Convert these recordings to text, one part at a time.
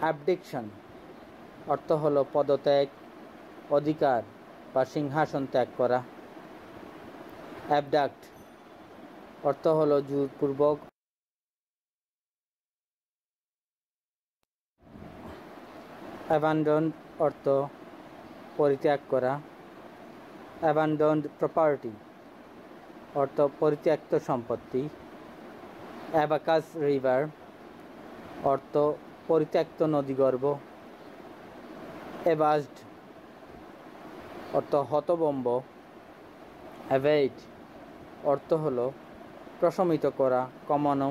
অ্যাবডিকশন। অর্থ হল পদত্যাগ, অধিকার বা সিংহাসন ত্যাগ করা। অ্যাবডাক্ট। অর্থ হল জোরপূর্বক। অ্যাবান্ডন অর্থ পরিত্যাগ করা। Abandoned property. অর্থ পরিত্যক্ত সম্পত্তি। Abacus river. অর্থ পরিত্যক্ত নদীগর্ভ এবাজড অর্থ হতবম্ব। অ্যাভেইট অর্থ হল প্রশমিত করা, কমানো।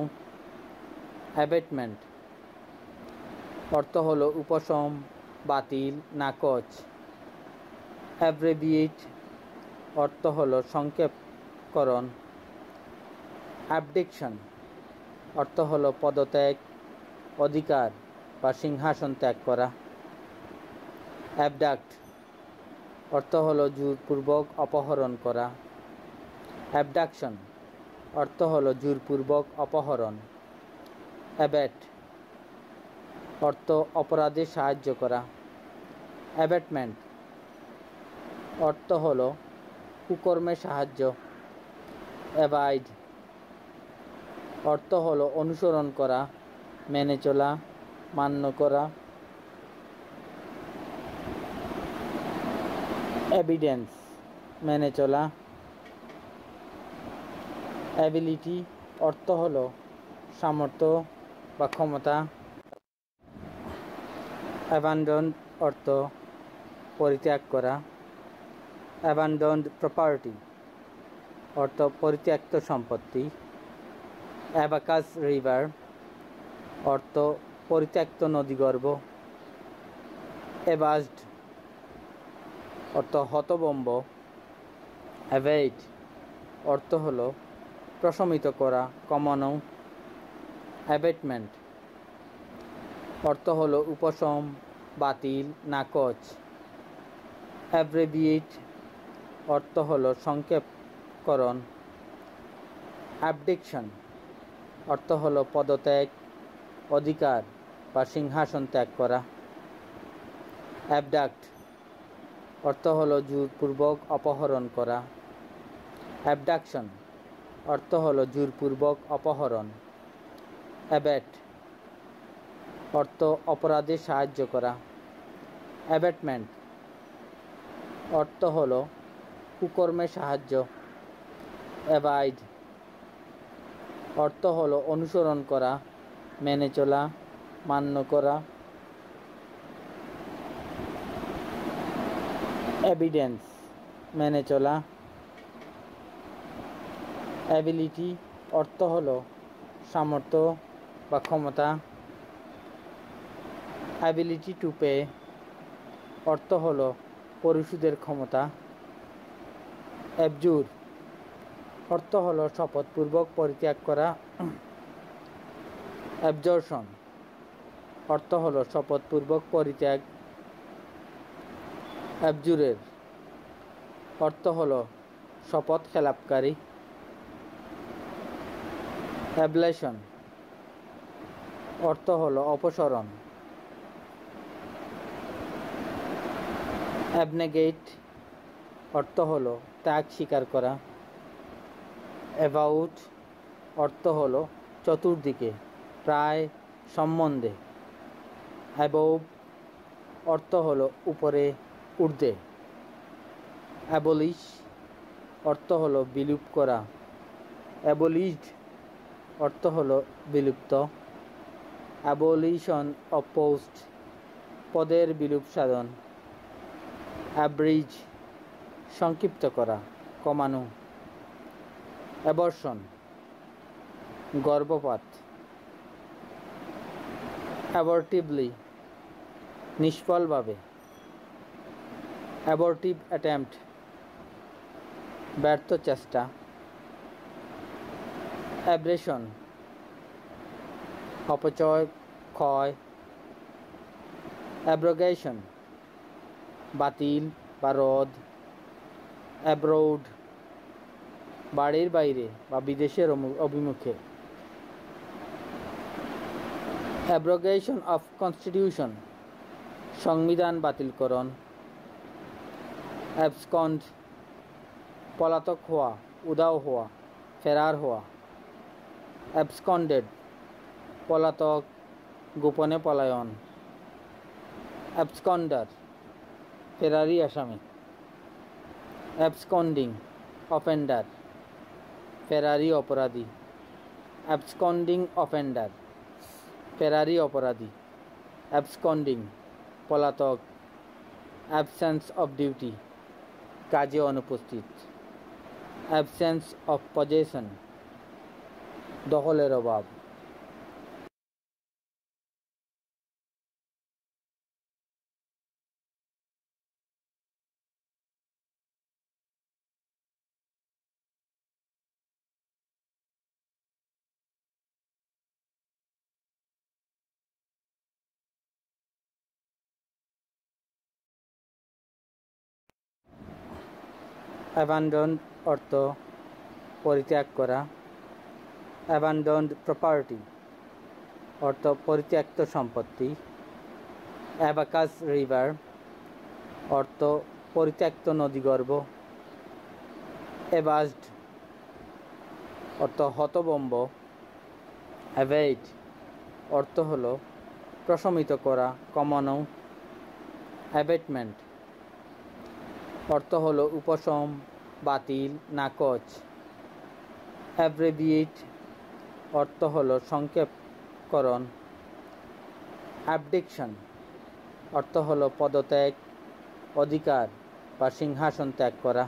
অ্যাবেটমেন্ট অর্থ হল উপশম, বাতিল, নাকচ। অ্যাব্রেভিয়েট অর্থ হল সংক্ষেপকরণ। অ্যাবডিকশন অর্থ হল পদত্যাগ, অধিকার। বা সিংহাসন ত্যাগ করা। অ্যাবডাক্ট অর্থ হল জোরপূর্বক অপহরণ করা। অ্যাবডাকশন অর্থ হল জোরপূর্বক অপহরণ। অ্যাবেট অর্থ অপরাধে সাহায্য করা। অ্যাবেটমেন্ট অর্থ হল কুকর্মে সাহায্য। অ্যাবাইড অর্থ হল অনুসরণ করা, মেনে চলা। মান্য করা। এভিডেন্স মেনে চলা। অ্যাবিলিটি অর্থ হল সামর্থ্য বা ক্ষমতা। অ্যাবান্ডন অর্থ পরিত্যাগ করা। অ্যাবান্ডন্ড প্রপার্টি অর্থ পরিত্যক্ত সম্পত্তি। অ্যাবাকাস রিভার অর্থ পরিত্যক্ত নদীগর্ভ এবাজড অর্থ হতবম্ব অ্যাভেইট অর্থ হল প্রশমিত করা, কমানো অ্যাবেটমেন্ট অর্থ হল উপশম, বাতিল, নাকচ। অ্যাব্রেভিয়েট অর্থ হল সংক্ষেপকরণ। অ্যাবডিকশন অর্থ হল পদত্যাগ, অধিকার। বা সিংহাসন ত্যাগ করা। অ্যাবডাক্ট অর্থ হল জোরপূর্বক অপহরণ করা। অ্যাবডাকশন অর্থ হল জোরপূর্বক অপহরণ। অ্যাবেট অর্থ অপরাধে সাহায্য করা। অ্যাবেটমেন্ট অর্থ হল কুকর্মে সাহায্য। অ্যাবাইড অর্থ হল অনুসরণ করা, মেনে চলা। মান্য করা। এভিডেন্স মেনে চলা। অ্যাবিলিটি অর্থ হল সামর্থ্য বা ক্ষমতা। অ্যাবিলিটি টু পে অর্থ হল পরিশোধের ক্ষমতা। অ্যাবজুর অর্থ হল শপথপূর্বক পরিত্যাগ করা। অ্যাবজর্শন অর্থ হল শপথপূর্বক পরিত্যাগ। অ্যাবজুরের অর্থ হল শপথ খেলাপকারী। অ্যাবলেশন অর্থ হল অপসরণ। অ্যাবনেগেট অর্থ হল ত্যাগ স্বীকার করা। অ্যাবাউট অর্থ হল চতুর্দিকে, প্রায় সম্বন্ধে। অ্যাবভ অর্থ হল উপরে ঊর্ধ্বে। অ্যাবলিশ, অর্থ হল বিলুপ করা। অ্যাবলিশড অর্থ হল বিলুপ্ত। অ্যাবলিশন অপোস্ট পদের বিলুপ সাধন। অ্যাব্রিজ সংক্ষিপ্ত করা, কমানো। অ্যাবর্ষণ, গর্ভপাত। অ্যাবর্টিভলি নিষ্ফলভাবে অ্যাবর্টিভ অ্যাটেম্পট ব্যর্থ চেষ্টা অ্যাব্রেশন অপচয়, ক্ষয় অ্যাব্রোগেশন বাতিল বা রদ অ্যাব্রোড বাড়ির বাইরে বা বিদেশের অভিমুখে। অ্যাব্রোগেশন অফ কনস্টিটিউশন সংবিধান বাতিলকরণ অ্যাবসকন্ড পলাতক হওয়া উদাও হওয়া ফেরার হওয়া অ্যাবসকন্ডেড পলাতক গোপনে পলায়ন অ্যাবসকন্ডার ফেরারি আসামি অ্যাবসকন্ডিং অফেন্ডার ফেরারি অপরাধী অ্যাবসকন্ডিং অফেন্ডার ফেরারি অপরাধী অ্যাবসকন্ডিং পলাতক অ্যাবসেন্স অফ ডিউটি কাজে অনুপস্থিত অ্যাবসেন্স অফ পজেশন দখলের অভাব। অ্যাবান্ডন অর্থ পরিত্যাগ করা। অ্যাবান্ডন্ড প্রপার্টি অর্থ পরিত্যক্ত সম্পত্তি। অ্যাবাকাস রিভার অর্থ পরিত্যক্ত নদীগর্ভ। এবাজড অর্থ হতবম্ব। অ্যাভেইড অর্থ হল প্রশমিত করা, কমানো। অ্যাবেটমেন্ট অর্থ হল উপশম, বাতিল, নাকচ। অ্যাব্রেভিয়েট অর্থ হল সংক্ষেপকরণ। অ্যাবডিকশন অর্থ হল পদত্যাগ, অধিকার বা সিংহাসন ত্যাগ করা।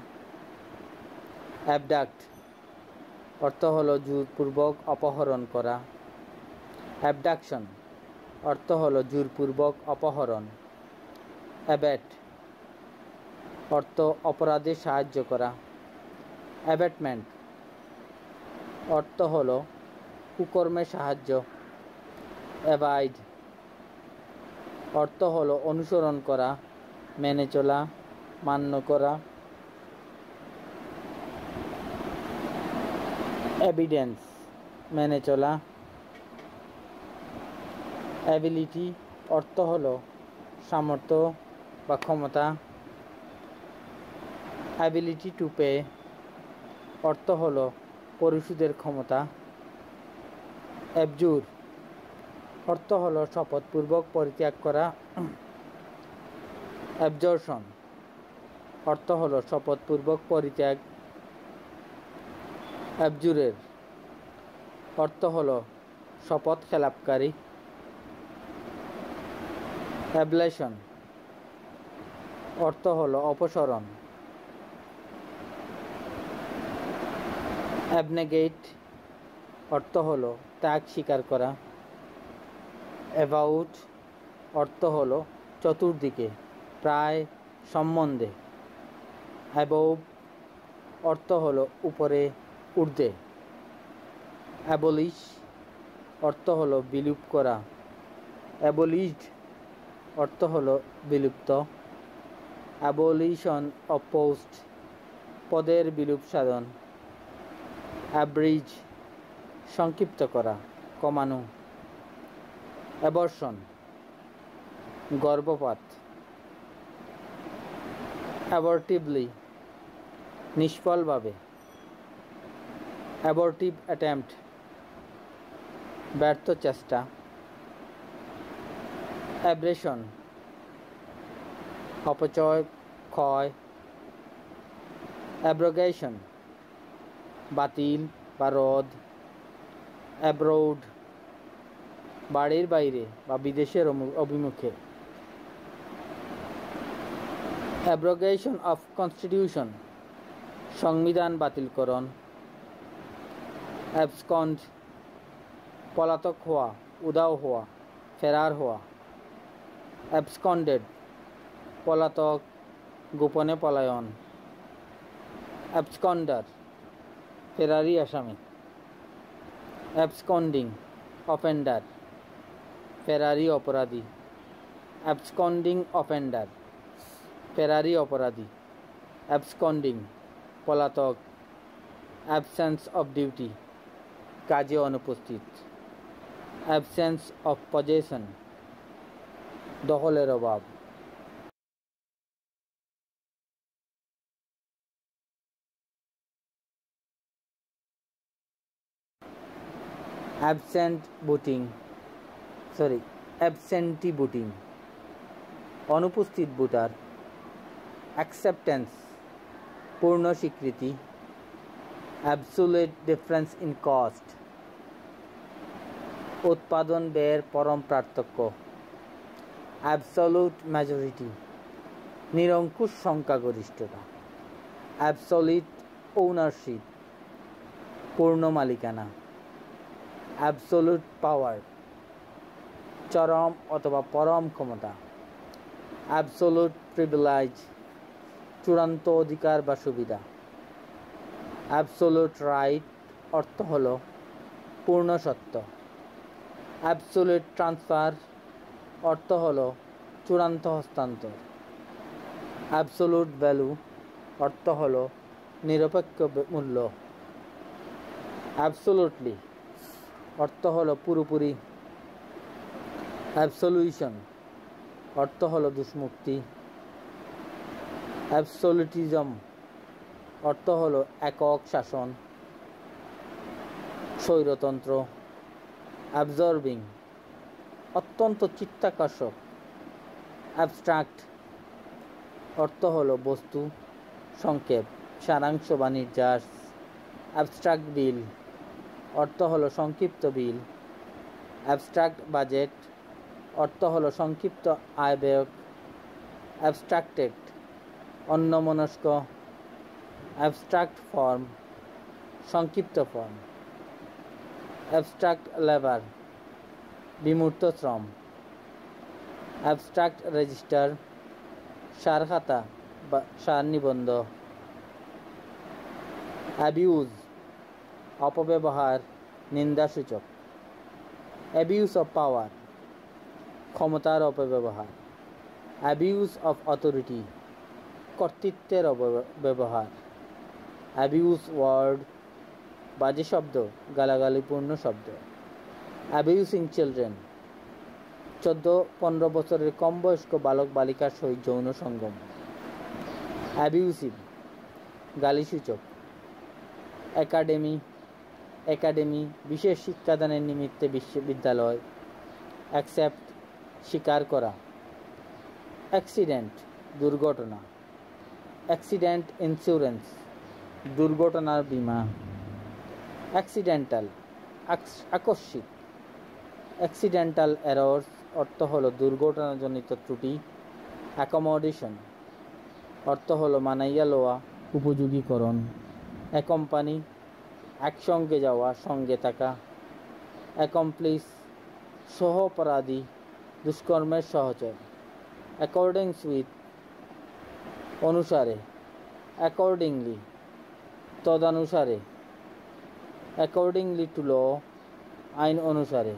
অ্যাবডাক্ট অর্থ হল জোরপূর্বক অপহরণ করা। অ্যাবডাকশন অর্থ হল জোরপূর্বক অপহরণ। অ্যাবেট অর্থ অপরাধে সাহায্য করা। অ্যাবেটমেন্ট। অর্থ হল কুকর্মে সাহায্য। অ্যাবাইড। অর্থ হল অনুসরণ করা, মেনে চলা, মান্য করা। এভিডেন্স মেনে চলা। অ্যাবিলিটি অর্থ হল সামর্থ্য বা ক্ষমতা। অ্যাবিলিটি টু পে অর্থ হল পরিশোধের ক্ষমতা। অ্যাবজুর অর্থ হল শপথপূর্বক পরিত্যাগ করা। অ্যাবজর্শন অর্থ হল শপথপূর্বক পরিত্যাগ। অ্যাবজুরের অর্থ হল শপথ খেলাপকারী। অ্যাবলেশন অর্থ হল অপসরণ। অ্যাবনেগেট অর্থ হল ত্যাগ স্বীকার করা। অ্যাবাউট অর্থ হলো চতুর্দিকে, প্রায় সম্বন্ধে। অ্যাবভ অর্থ হল উপরে, ঊর্ধ্বে। অ্যাবলিশ অর্থ হল বিলুপ করা। অ্যাবলিশড অর্থ হল বিলুপ্ত। অ্যাবলিশন অফ পোস্ট পদের বিলুপ সাধন। অ্যাব্রিজ সংক্ষিপ্ত করা, কমানো অ্যাবর্ষণ গর্ভপাত অ্যাবর্টিভলি নিষ্ফলভাবে অ্যাবর্টিভ অ্যাটেম্পট ব্যর্থ চেষ্টা অ্যাব্রেশন অপচয়, ক্ষয় অ্যাব্রোগেশন বাতিল বা রদ অ্যাব্রোড বাড়ির বাইরে বা বিদেশের অভিমুখে। অ্যাব্রোগেশন অফ কনস্টিটিউশন সংবিধান বাতিলকরণ। অ্যাবসকন্ড পলাতক হওয়া, উদাও হওয়া, ফেরার হওয়া। অ্যাবসকন্ডেড পলাতক, গোপনে পলায়ন। অ্যাবসকন্ডার ফেরারি আসামি অ্যাবসকন্ডিং অফেন্ডার ফেরারি অপরাধী অ্যাবসকন্ডিং অফেন্ডার ফেরারি অপরাধী অ্যাবসকন্ডিং পলাতক অ্যাবসেন্স অফ ডিউটি কাজে অনুপস্থিত অ্যাবসেন্স অফ পজেশন দখলের অভাব অ্যাবসেন্ট বুটিং সরি অ্যাবসেন্টি বুটিং অনুপস্থিত ভোটার অ্যাকসেপ্টেন্স পূর্ণ স্বীকৃতি অ্যাবসুলেট ডিফারেন্স ইন কস্ট উৎপাদন ব্যয়ের পরম পার্থক্য অ্যাবসলুট মেজরিটি নিরঙ্কুশ সংখ্যাগরিষ্ঠতা অ্যাবসলিট ওনারশিপ পূর্ণ মালিকানা। অ্যাবসলুট পাওয়ার, চরম অথবা পরম ক্ষমতা, অ্যাবসোলুট প্রিভিলাইজ চূড়ান্ত অধিকার বা সুবিধা। অ্যাবসোলুট রাইট অর্থ হল পূর্ণ সত্য। অ্যাবসোলুট ট্রান্সফার অর্থ হল চূড়ান্ত হস্তান্তর। অ্যাবসোলুট ভ্যালু অর্থ হল নিরপেক্ষ মূল্য। অ্যাবসলুটলি অর্থ হল পুরোপুরি অ্যাবসলিউশন অর্থ হল দুষ্মুক্তি। অ্যাবসলিটিজম অর্থ হল একক শাসন। স্বৈরতন্ত্র। অ্যাবজর্বিং অত্যন্ত চিত্তাকর্ষক। অ্যাবস্ট্রাক্ট অর্থ হল বস্তু সংক্ষেপ সারাংশ বা নির্যাস। অ্যাবস্ট্রাক্ট বিল অর্থ হল সংক্ষিপ্ত বিল। অ্যাবস্ট্রাক্ট বাজেট অর্থ হল সংক্ষিপ্ত আয় ব্যয়। অ্যাবস্ট্রাক্টেড অন্যমনস্ক। অ্যাবস্ট্রাক্ট ফর্ম সংক্ষিপ্ত ফর্ম অ্যাবস্ট্রাক্ট লেবার বিমূর্ত শ্রম। অ্যাবস্ট্রাক্ট রেজিস্টার সার খাতা বা সার নিবন্ধ। অ্যাবিউজ অপব্যবহার, নিন্দাসূচক অ্যাবিউজ অফ পাওয়ার ক্ষমতার অপব্যবহার অ্যাবিউজ অফ অথরিটি কর্তৃত্বের অপব্যবহার অ্যাবিউজ ওয়ার্ড বাজে শব্দ, গালাগালিপূর্ণ শব্দ অ্যাবিউসিং চিলড্রেন চোদ্দ পনেরো বছরের কম বয়স্ক বালক বালিকার সহিত যৌন সঙ্গম অ্যাবিউসিভ গালিসূচক একাডেমি একাডেমি বিশেষ শিক্ষাদানের নিমিত্তে বিশ্ববিদ্যালয় অ্যাকসেপ্ট স্বীকার করা। অ্যাক্সিডেন্ট, দুর্ঘটনা। অ্যাক্সিডেন্ট ইন্স্যুরেন্স, দুর্ঘটনার বিমা। অ্যাক্সিডেন্টাল আকস্মিক। অ্যাক্সিডেন্টাল এরর্স অর্থ হলো দুর্ঘটনাজনিত ত্রুটি, অ্যাকোমোডেশন। অর্থ হলো মানাইয়া লওয়া উপযোগীকরণ। অ্যাকম্পানি একসঙ্গে যাওয়া, সঙ্গে থাকা। অ্যাকমপ্লিস সহ অপরাধী দুষ্কর্মের সহচর। অ্যাকর্ডিংস উইথ অনুসারে অ্যাকর্ডিংলি তদানুসারে অ্যাকর্ডিংলি টু ল আইন অনুসারে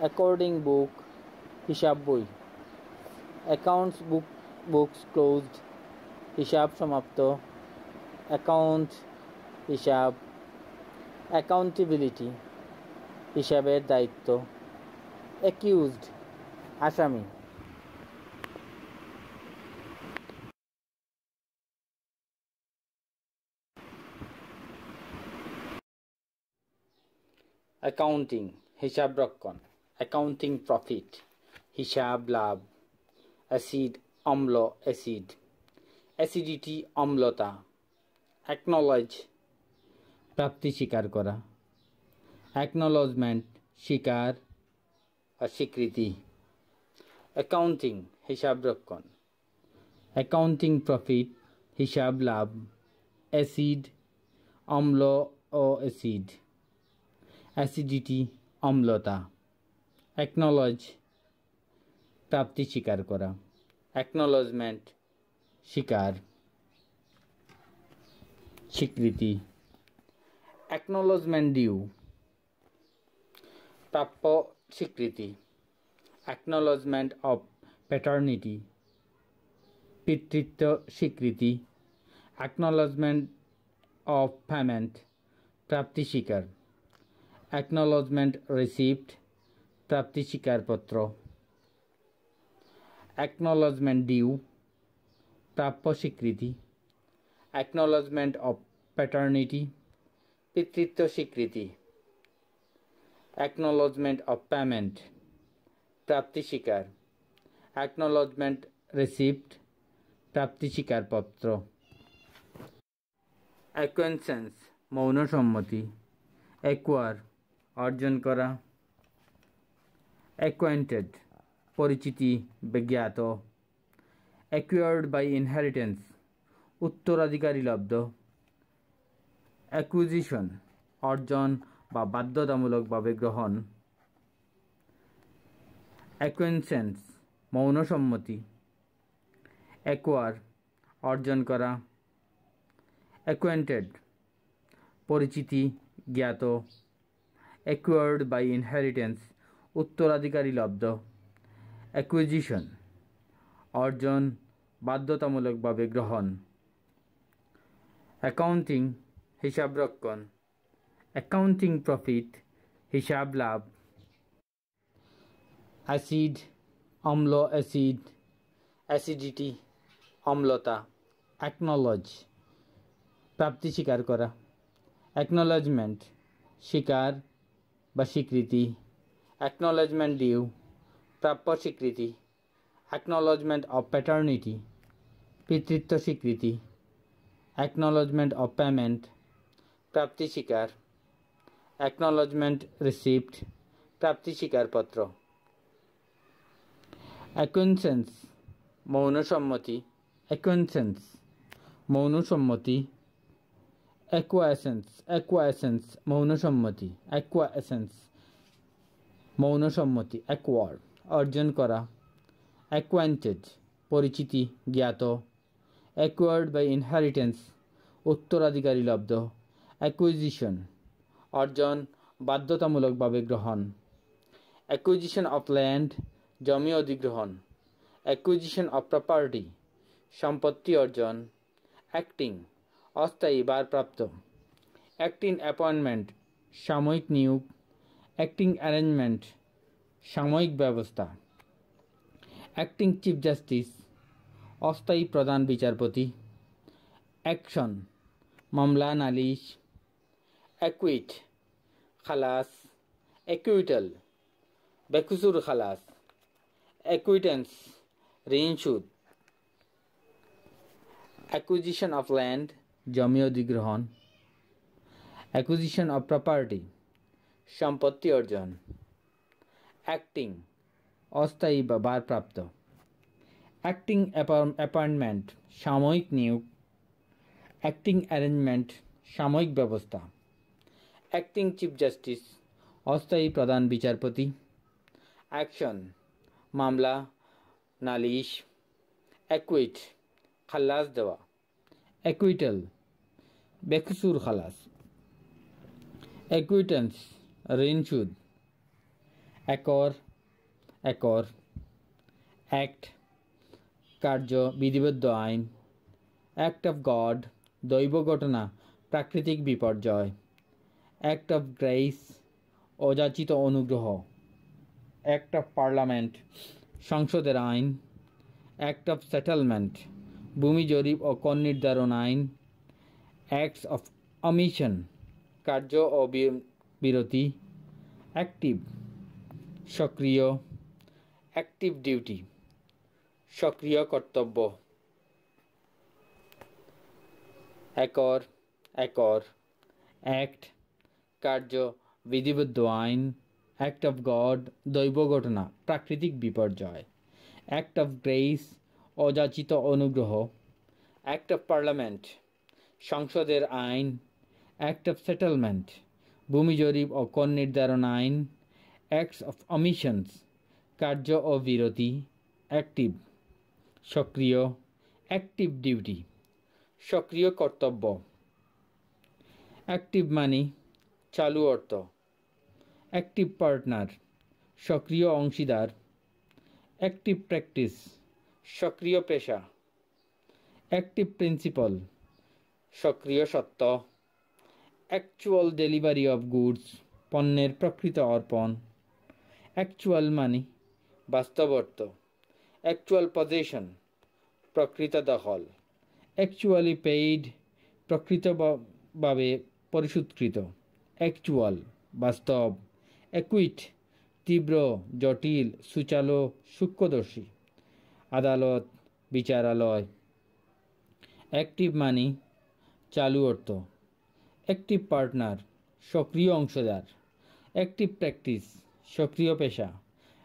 অ্যাকর্ডিং বুক হিসাব বই অ্যাকাউন্টস বুক বুকস ক্লোজড হিসাব সমাপ্ত অ্যাকাউন্ট হিসাব অ্যাকাউন্টেবিলিটি হিসাবের দায়িত্ব। অ্যাকিউজড আসামি। অ্যাকাউন্টিং হিসাব রক্ষণ। অ্যাকাউন্টিং প্রফিট হিসাব লাভ। অ্যাসিড অম্ল অ্যাসিড অ্যাসিডিটি অম্লতা। অ্যাকনোলজ প্রাপ্তি স্বীকার করা। অ্যাকনোলজমেন্ট স্বীকার আর স্বীকৃতি অ্যাকাউন্টিং হিসাব রক্ষণ। অ্যাকাউন্টিং প্রফিট হিসাব লাভ। অ্যাসিড অম্ল ও অ্যাসিড অ্যাসিডিটি অম্লতা। অ্যাকনোলজ প্রাপ্তি স্বীকার করা। অ্যাকনোলজমেন্ট স্বীকার। স্বীকৃতি। অ্যাকনোলজমেন্ট ডিউ প্রাপ্য স্বীকৃতি অ্যাকনোলজমেন্ট অফ প্যাটার্নিটি পিতৃত্ব স্বীকৃতি অ্যাকনোলজমেন্ট অফ পেমেন্ট প্রাপ্তি স্বীকার অ্যাকনোলজমেন্ট রিসিপ্ট প্রাপ্তি স্বীকারপত্র অ্যাকনোলজমেন্ট ডিউ প্রাপ্য স্বীকৃতি অ্যাকনোলজমেন্ট অফ প্যাটার্নিটি পিতৃত্ব স্বীকৃতি। অ্যাকনোলজমেন্ট অফ পেমেন্ট প্রাপ্তি স্বীকার। অ্যাকনোলজমেন্ট রিসিপ্ট প্রাপ্তি স্বীকারপত্র। অ্যাকোয়েন্সেন্স মৌন সম্মতি। অ্যাকোয়ার অর্জন করা। অ্যাকোয়েন্টেড পরিচিতি, বিজ্ঞাত। অ্যাকুয়ার্ড বাই ইনহেরিটেন্স উত্তরাধিকারী লব্ধ। অ্যাকুইজিশন অর্জন বা বাধ্যতামূলকভাবে গ্রহণ অ্যাকোয়েন্সেন্স মৌন সম্মতি অ্যাকোয়ার অর্জন করা অ্যাকোয়েন্টেড পরিচিতি, জ্ঞাত অ্যাকুয়ার্ড বাই ইনহেরিটেন্স উত্তরাধিকারী লব্ধ অ্যাকুইজিশন অর্জন বাধ্যতামূলকভাবে গ্রহণ অ্যাকাউন্টিং হিসাবরক্ষণ অ্যাকাউন্টিং প্রফিট হিসাব লাভ অ্যাসিড অম্ল অ্যাসিড অ্যাসিডিটি অম্লতা অ্যাকনোলজ প্রাপ্তি স্বীকার করা অ্যাকনোলজমেন্ট স্বীকার বা স্বীকৃতি অ্যাকনোলজমেন্ট ডিউ প্রাপ্য স্বীকৃতি অ্যাকনোলজমেন্ট অফ প্যাটার্নিটি পিতৃত্ব স্বীকৃতি অ্যাকনোলজমেন্ট অফ পেমেন্ট প্রাপ্তি স্বীকার। অ্যাকনোলজমেন্ট রিসিপ্ট প্রাপ্তি স্বীকারপত্র। অ্যাকুয়েন্সেন্স মৌন সম্মতি। অ্যাকুয়েন্সেন্স মৌন সম্মতি। অ্যাকোয়াসেন্স অ্যাকোয়াসেন্স মৌন সম্মতি। অ্যাকোয়াসেন্স মৌন সম্মতি। অ্যাকোয়ার অর্জন করা। অ্যাকোয়ান্টেড পরিচিতি, জ্ঞাত। অ্যাকোয়ার্ড বাই ইনহারিটেন্স উত্তরাধিকারী, লব্ধ। অ্যাকুইজিশন অর্জন বাধ্যতামূলকভাবে গ্রহণ অ্যাকুইজিশন অফ ল্যান্ড জমি অধিগ্রহণ অ্যাকুইজিশন অফ প্রপার্টি সম্পত্তি অর্জন অ্যাক্টিং অস্থায়ী বারপ্রাপ্ত অ্যাক্টিং অ্যাপয়েন্টমেন্ট সাময়িক নিয়োগ অ্যাক্টিং অ্যারেঞ্জমেন্ট সাময়িক ব্যবস্থা অ্যাক্টিং চিফ জাস্টিস অস্থায়ী প্রধান বিচারপতি অ্যাকশন মামলা, নালিশ অ্যাকুইট খালাস অ্যাকুইটাল বেকুসুর খালাস অ্যাকুইটেন্স ঋণ সুদ অ্যাকুইজিশন অফ ল্যান্ড জমি অধিগ্রহণ অ্যাকুইজিশন অফ প্রপার্টি সম্পত্তি অর্জন অ্যাক্টিং অস্থায়ী বা ভারপ্রাপ্ত অ্যাক্টিং অ্যাপয়েন্টমেন্ট সাময়িক নিয়োগ অ্যাক্টিং অ্যারেঞ্জমেন্ট সাময়িক ব্যবস্থা অ্যাক্টিং চিফ জাস্টিস, অস্থায়ী প্রধান বিচারপতি, অ্যাকশন, মামলা, নালিশ, অ্যাকুইট, খালাস দেওয়া, অ্যাকুইটাল, বেকসুর খালাস, অ্যাকুইটেন্স, ঋণ সুদ, একর একর, অ্যাক্ট, কার্য, বিধিবদ্ধ আইন, অ্যাক্ট অফ গড, দৈব ঘটনা, প্রাকৃতিক বিপর্যয়। অ্যাক্ট অফ গ্রেস অযাচিত অনুগ্রহ অ্যাক্ট অফ পার্লামেন্ট সংসদের আইন অ্যাক্ট অফ সেটেলমেন্ট ভূমি জরিপ ও কর নির্ধারণ আইন অ্যাক্টস অফ অমিশন কার্য ও বিরতি অ্যাক্টিভ সক্রিয় অ্যাক্টিভ ডিউটি সক্রিয় কর্তব্য একর একর অ্যাক্ট কার্য বিধিবদ্ধ আইন অ্যাক্ট অফ গড দৈব ঘটনা, প্রাকৃতিক বিপর্যয় অ্যাক্ট অফ গ্রেস অযাচিত অনুগ্রহ অ্যাক্ট অফ পার্লামেন্ট সংসদের আইন অ্যাক্ট অফ সেটেলমেন্ট ভূমি জরিপ ও কর নির্ধারণ আইন অ্যাক্টস অফ অমিশনস কার্য ও বিরতি অ্যাক্টিভ সক্রিয় অ্যাক্টিভ ডিউটি সক্রিয় কর্তব্য অ্যাক্টিভ মানি চালু অর্থ। অ্যাক্টিভ পার্টনার সক্রিয় অংশীদার। অ্যাক্টিভ প্র্যাকটিস সক্রিয় পেশা। অ্যাক্টিভ প্রিন্সিপাল সক্রিয় সত্য অ্যাকচুয়াল ডেলিভারি অফ গুডস পণ্যের প্রকৃত অর্পণ। অ্যাকচুয়াল মানি বাস্তব অর্থ। অ্যাকচুয়াল পজিশন প্রকৃত দখল। অ্যাকচুয়ালি পেইড প্রকৃতভাবে পরিশোধকৃত। অ্যাকচুয়াল বাস্তব অ্যাকুইট তীব্র, জটিল, সুচালো, সূক্ষ্মদর্শী, আদালত, বিচারালয় অ্যাক্টিভ মানি চালু অর্থ অ্যাক্টিভ পার্টনার সক্রিয় অংশদার অ্যাক্টিভ প্র্যাকটিস সক্রিয় পেশা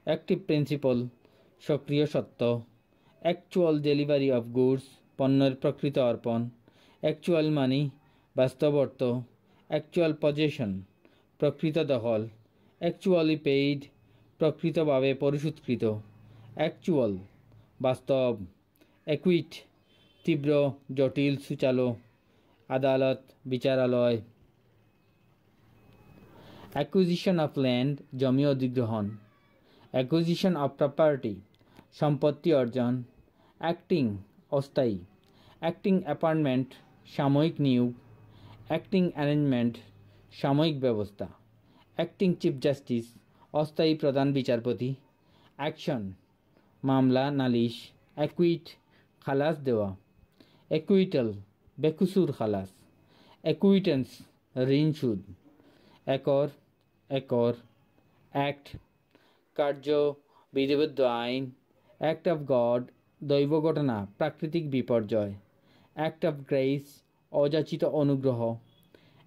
অ্যাক্টিভ প্রিন্সিপাল সক্রিয় সত্য অ্যাকচুয়াল ডেলিভারি অফ গুডস পণ্যের প্রকৃত অর্পণ অ্যাকচুয়াল মানি বাস্তব অর্থ অ্যাকচুয়াল পজেশন প্রকৃত দখল অ্যাকচুয়ালি পেইড প্রকৃতভাবে পরিশোধকৃত অ্যাকচুয়াল বাস্তব অ্যাকুইট তীব্র জটিল সুচালো আদালত বিচারালয় অ্যাকুইজিশন অফ ল্যান্ড জমি অধিগ্রহণ অ্যাকুইজিশন অফ প্রপার্টি সম্পত্তি অর্জন অ্যাক্টিং অস্থায়ী অ্যাক্টিং অ্যাপার্টমেন্ট সাময়িক নিয়োগ অ্যাক্টিং অ্যারেঞ্জমেন্ট, সাময়িক ব্যবস্থা, অ্যাক্টিং চিফ জাস্টিস, অস্থায়ী প্রধান বিচারপতি, অ্যাকশন, মামলা, নালিশ, অ্যাকুইট, খালাস দেওয়া, অ্যাকুইটাল, বেকুসুর খালাস, অ্যাকুইটেন্স, ঋণ সুদ, একর একর, অ্যাক্ট, কার্য, বিধিবদ্ধ আইন, অ্যাক্ট অফ গড, দৈব ঘটনা, প্রাকৃতিক বিপর্যয়, অ্যাক্ট অফ গ্রেস অযাচিত অনুগ্রহ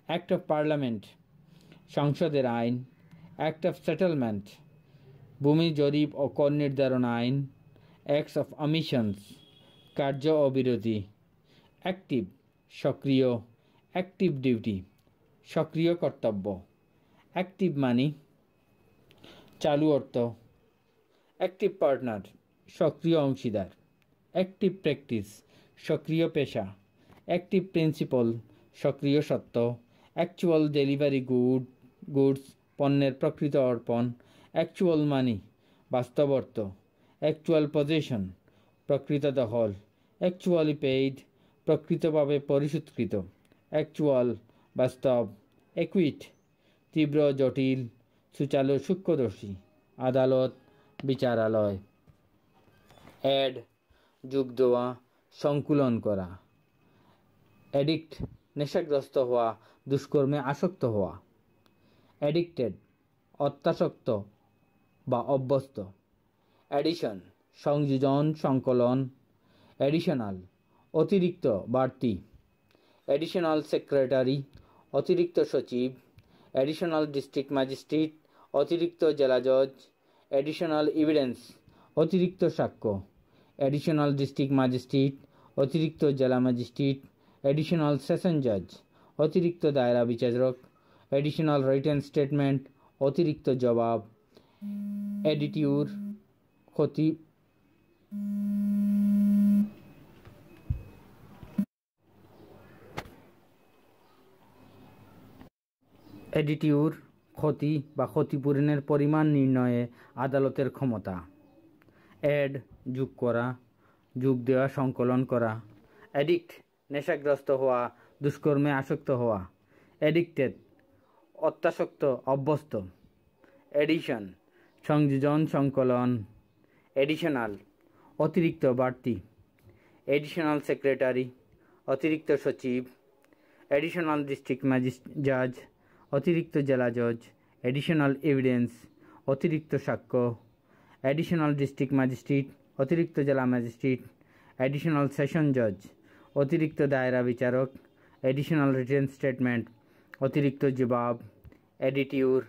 অ্যাক্ট অফ পার্লামেন্ট সংসদের আইন অ্যাক্ট অফ সেটেলমেন্ট ভূমি জরিপ ও কর নির্ধারণ আইন অ্যাক্টস অফ অমিশনস কার্য অবিরতি অ্যাক্টিভ সক্রিয় অ্যাক্টিভ ডিউটি সক্রিয় কর্তব্য অ্যাক্টিভ মানি চালু অর্থ অ্যাক্টিভ পার্টনার সক্রিয় অংশীদার অ্যাক্টিভ প্র্যাকটিস সক্রিয় পেশা। অ্যাক্টিভ প্রিন্সিপাল সক্রিয় সত্য অ্যাকচুয়াল ডেলিভারি গুড গুডস পণ্যের প্রকৃত অর্পণ অ্যাকচুয়াল মানি বাস্তব অর্থ অ্যাকচুয়াল পজিশন প্রকৃত দখল অ্যাকচুয়ালি পেইড প্রকৃতভাবে পরিশোধকৃত অ্যাকচুয়াল বাস্তব একুইট তীব্র, জটিল, সুচালু, সূক্ষ্মদর্শী, আদালত, বিচারালয়। অ্যাড যোগ দেওয়া, সংকুলন করা। অ্যাডিক্ট নেশাগ্রস্ত হওয়া, দুষ্কর্মে আসক্ত হওয়া। অ্যাডিক্টেড অত্যাসক্ত বা অভ্যস্ত। অ্যাডিশন সংযোজন, সংকলন। অ্যাডিশনাল অতিরিক্ত বাড়তি। অ্যাডিশনাল সেক্রেটারি অতিরিক্ত সচিব। অ্যাডিশনাল ডিস্ট্রিক্ট ম্যাজিস্ট্রেট অতিরিক্ত জেলা জজ অ্যাডিশনাল এভিডেন্স অতিরিক্ত সাক্ষ্য। অ্যাডিশনাল ডিস্ট্রিক্ট ম্যাজিস্ট্রেট অতিরিক্ত জেলা ম্যাজিস্ট্রেট অ্যাডিশনাল সেশন জাজ অতিরিক্ত দায়রা বিচারক অ্যাডিশনাল রিটেন স্টেটমেন্ট অতিরিক্ত জবাব এডিটিউর ক্ষতি। এডিটিউর ক্ষতি বা ক্ষতিপূরণের পরিমাণ নির্ণয়ে আদালতের ক্ষমতা। অ্যাড যোগ করা, যোগ দেওয়া, সংকলন করা। অ্যাডিক্ট নেশাগ্রস্ত হওয়া, দুষ্কর্মে আসক্ত হওয়া অ্যাডিক্টেড অত্যাসক্ত, অভ্যস্ত এডিশন সংযোজন, সংকলন এডিশনাল অতিরিক্ত বাড়তি এডিশনাল সেক্রেটারি অতিরিক্ত সচিব এডিশনাল ডিস্ট্রিক্ট জাজ অতিরিক্ত জেলা জজ এডিশনাল এভিডেন্স অতিরিক্ত সাক্ষ্য অ্যাডিশনাল ডিস্ট্রিক্ট ম্যাজিস্ট্রেট অতিরিক্ত জেলা ম্যাজিস্ট্রেট অ্যাডিশনাল সেশন জজ অতিরিক্ত দায়রা বিচারক এডিশনাল রিটেন স্টেটমেন্ট অতিরিক্ত জবাব এডিটিউর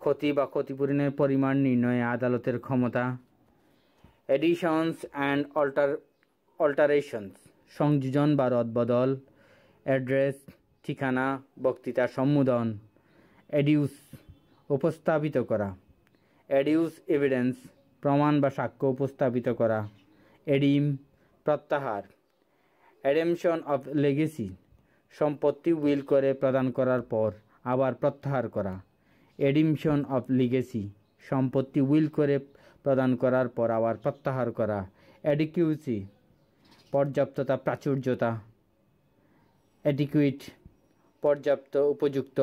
ক্ষতি বা ক্ষতিপূরণের পরিমাণ নির্ণয়ে আদালতের ক্ষমতা এডিশনস অ্যান্ড অল্টার অল্টারেশনস সংযোজন বা রদবদল অ্যাড্রেস ঠিকানা, বক্তৃতা সম্বোধন এডিউস উপস্থাপিত করা এডিউস এভিডেন্স প্রমাণ বা সাক্ষ্য উপস্থাপিত করা এডিম প্রত্যাহার। অ্যাডেমশন অফ লেগেসি সম্পত্তি উইল করে প্রদান করার পর আবার প্রত্যাহার করা। এডিমশন অফ লিগেসি সম্পত্তি উইল করে প্রদান করার পর আবার প্রত্যাহার করা। অ্যাডিকিউসি পর্যাপ্ততা, প্রাচুর্যতা। অ্যাডিকুইট পর্যাপ্ত, উপযুক্ত।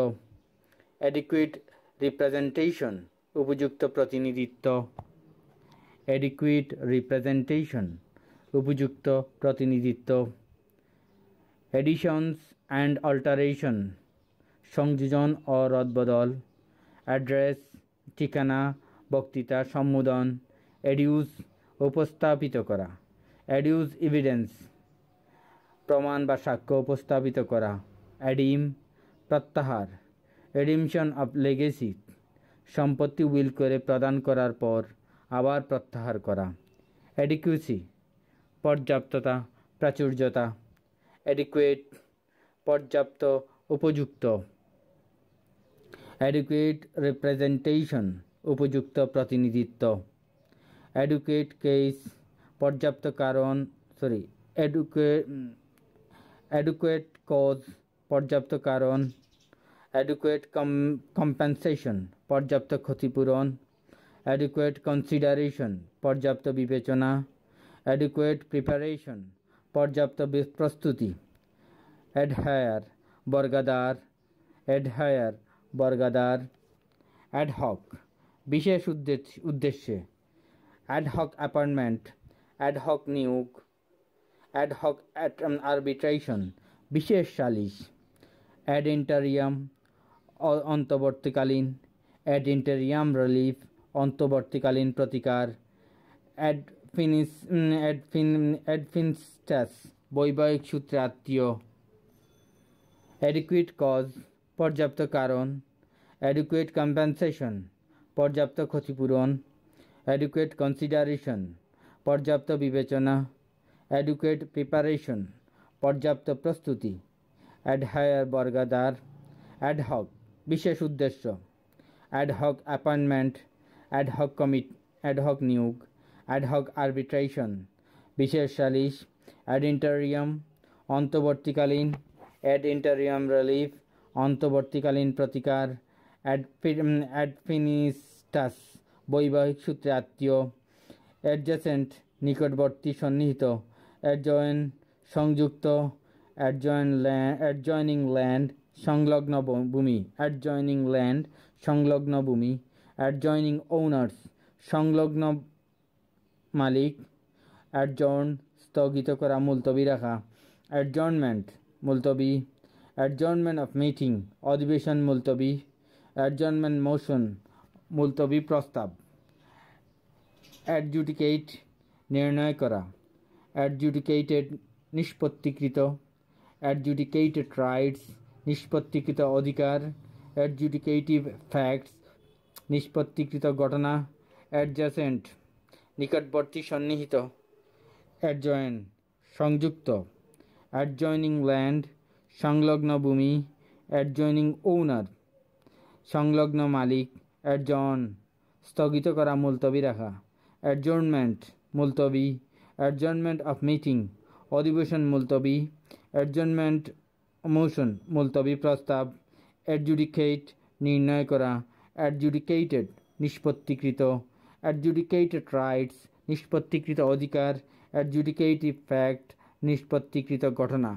অ্যাডিকুইট রিপ্রেজেন্টেশন উপযুক্ত প্রতিনিধিত্ব। অ্যাডিকুইট রিপ্রেজেন্টেশন উপযুক্ত প্রতিনিধিত্ব। এডিশনস অ্যান্ড অল্টারেশন সংযোজন ও রদবদল অ্যাড্রেস ঠিকানা, বক্তৃতা, সম্বোধন এডিউস উপস্থাপিত করা এডিউস এভিডেন্স প্রমাণ বা সাক্ষ্য উপস্থাপিত করা অ্যাডিম প্রত্যাহার এডিমশন অফ লেগেসি সম্পত্তি উইল করে প্রদান করার পর আবার প্রত্যাহার করা অ্যাডিকুয়েসি পর্যাপ্ততা, প্রাচুর্যতা অ্যাডিকুয়েট পর্যাপ্ত, উপযুক্ত। অ্যাডিকুয়েট রিপ্রেজেন্টেশন উপযুক্ত প্রতিনিধিত্ব। অ্যাডুকেট কেস পর্যাপ্ত কারণ সরি অ্যাডুকেট অ্যাডুকুয়েট কজ পর্যাপ্ত কারণ। অ্যাডুকুয়েট কম কম্পেনসেশন পর্যাপ্ত ক্ষতিপূরণ। অ্যাডুকুয়েট কনসিডারেশন পর্যাপ্ত বিবেচনা। অ্যাডুকুয়েট প্রিপারেশন পর্যাপ্ত প্রস্তুতি। অ্যাডহায়ার বর্গাদার। অ্যাডহায়ার বর্গাদার। অ্যাডহক বিশেষ উদ্দেশ্যে। Ad hoc appointment ad hoc নিয়োগ। অ্যাডহক আরবিট্রেশন বিশেষ সালিশ। অ্যাড অ্যাডেন্টারিয়াম অন্তর্বর্তীকালীন। অ্যাডেন্টারিয়াম রিলিফ অন্তর্বর্তীকালীন প্রতিকার। অ্যাডফিনিস অ্যাডফিন অ্যাডফিনস্টাস বৈবাহিক সূত্রে আত্মীয়। অ্যাডিকুইট কজ পর্যাপ্ত কারণ। অ্যাডিকুয়েট কম্পেনসেশন পর্যাপ্ত ক্ষতিপূরণ। অ্যাডিকুয়েট কনসিডারেশন পর্যাপ্ত বিবেচনা। অ্যাডুকেট প্রিপারেশন পর্যাপ্ত প্রস্তুতি। অ্যাডহায়ার বর্গাদার। অ্যাডহক বিশেষ উদ্দেশ্য। Ad hoc appointment ad hoc committee ad hoc নিয়োগ। অ্যাডহক আরবিট্রেশন বিশেষ সালিশ অ্যাড ইন্টারিয়াম অন্তর্বর্তীকালীন অ্যাড ইন্টারিয়াম রিলিফ অন্তর্বর্তীকালীন প্রতিকার অ্যাডফিনিস্টাস বৈবাহিক সূত্রে আত্মীয় অ্যাডজাসেন্ট নিকটবর্তী সন্নিহিত অ্যাডজয়েন সংযুক্ত অ্যাডজয়েন ল্যান্ড অ্যাডজয়নিং ল্যান্ড সংলগ্ন ভূমি অ্যাডজয়নিং ল্যান্ড সংলগ্ন ভূমি অ্যাডজয়নিং ওনার্স সংলগ্ন মালিক, অ্যাডজর্ন স্থগিত করা মুলতবি রাখা, অ্যাডজর্নমেন্ট মুলতবি, অ্যাডজর্নমেন্ট অফ মিটিং, অধিবেশন মুলতবি, অ্যাডজর্নমেন্ট মোশন মুলতবি প্রস্তাব, অ্যাডজুডিকেট নির্ণয় করা, অ্যাডজুডিকেটেড নিষ্পত্তিকৃত, অ্যাডজুডিকেটেড রাইটস নিষ্পত্তিকৃত অধিকার, অ্যাডজুডিকেটিভ ফ্যাক্টস নিষ্পত্তিকৃত ঘটনা, অ্যাডজাসেন্ট নিকটবর্তী সন্নিহিত। অ্যাডজয়েন সংযুক্ত। অ্যাডজয়নিং ল্যান্ড, সংলগ্ন ভূমি, অ্যাডজয়নিং ওনার। সংলগ্ন মালিক, অ্যাডজন, স্থগিত করা মুলতবি রাখা। অ্যাডজর্নমেন্ট মুলতবি। অ্যাডজর্নমেন্ট অফ মিটিং, অধিবেশন মুলতবি। অ্যাডজর্নমেন্ট মোশন, মুলতবি প্রস্তাব। অ্যাডজুডিকেট, নির্ণয় করা। অ্যাডজুডিকেটেড, নিষ্পত্তিকৃত। অ্যাডজুডিকেটেড রাইটস নিষ্পত্তিকৃত অধিকার অ্যাডজুডিকেটিভ ফ্যাক্ট নিষ্পত্তিকৃত ঘটনা